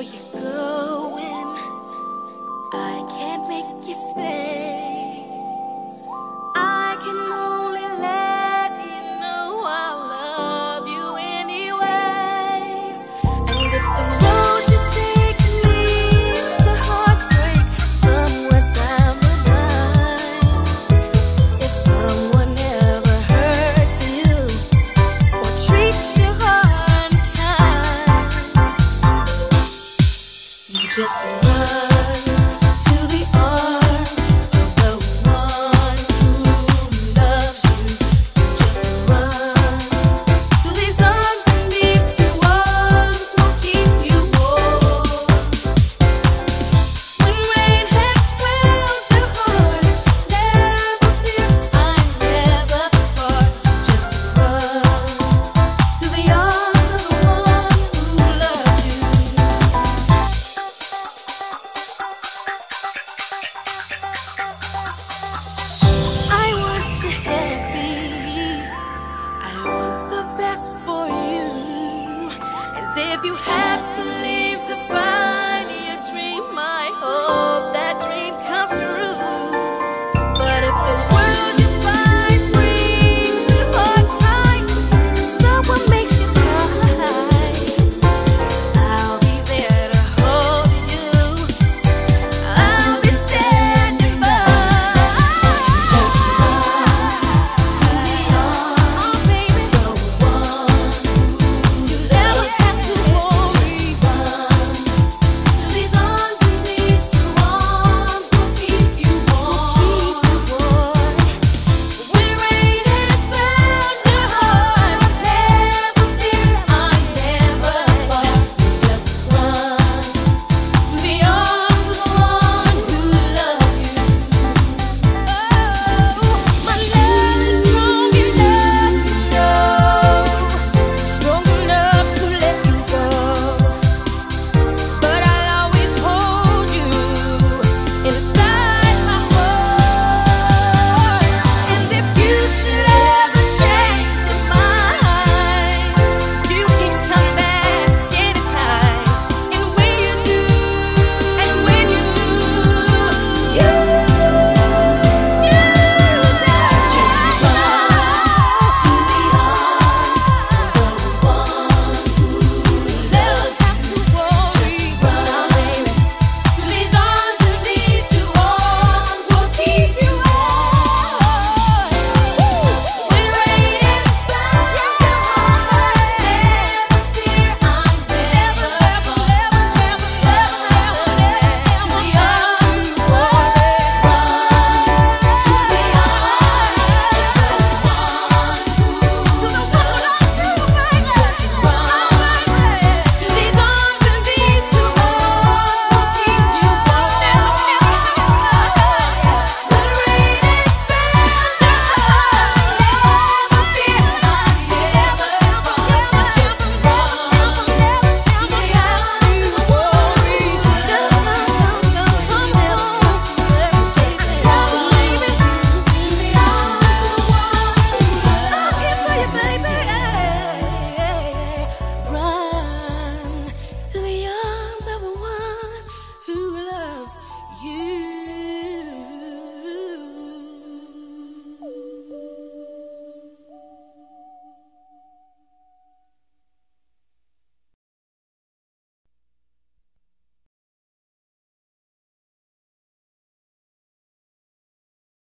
you're going. I can't make you stay. Just